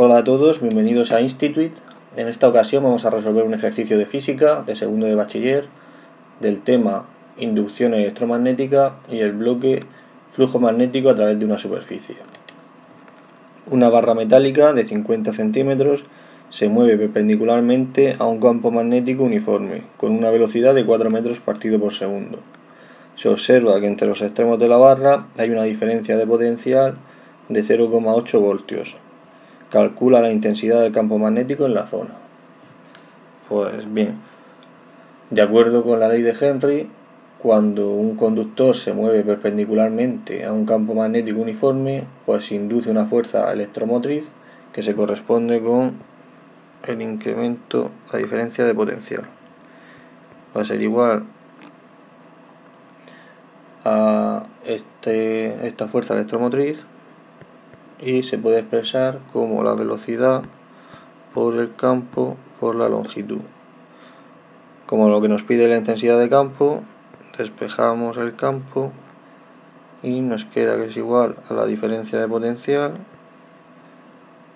Hola a todos, bienvenidos a Institute. En esta ocasión vamos a resolver un ejercicio de física de segundo de bachiller del tema inducción electromagnética y el bloque flujo magnético a través de una superficie. Una barra metálica de 50 centímetros se mueve perpendicularmente a un campo magnético uniforme con una velocidad de 4 metros partido por segundo. Se observa que entre los extremos de la barra hay una diferencia de potencial de 0,8 voltios Calcula la intensidad del campo magnético en la zona. Pues bien, de acuerdo con la ley de Henry, cuando un conductor se mueve perpendicularmente a un campo magnético uniforme, pues induce una fuerza electromotriz que se corresponde con el incremento, la diferencia de potencial. Va a ser igual a este, esta fuerza electromotriz y se puede expresar como la velocidad por el campo por la longitud. Como lo que nos pide la intensidad de campo, despejamos el campo y nos queda que es igual a la diferencia de potencial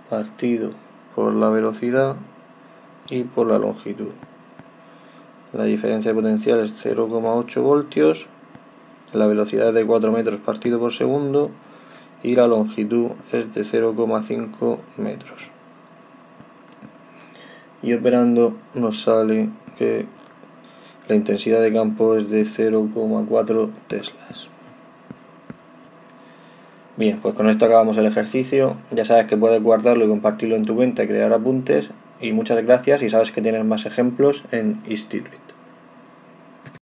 partido por la velocidad y por la longitud. La diferencia de potencial es 0,8 voltios, la velocidad es de 4 metros partido por segundo y la longitud es de 0,5 metros. Y operando nos sale que la intensidad de campo es de 0,4 teslas. Bien, pues con esto acabamos el ejercicio. Ya sabes que puedes guardarlo y compartirlo en tu cuenta y crear apuntes. Y muchas gracias y sabes que tienes más ejemplos en Institute.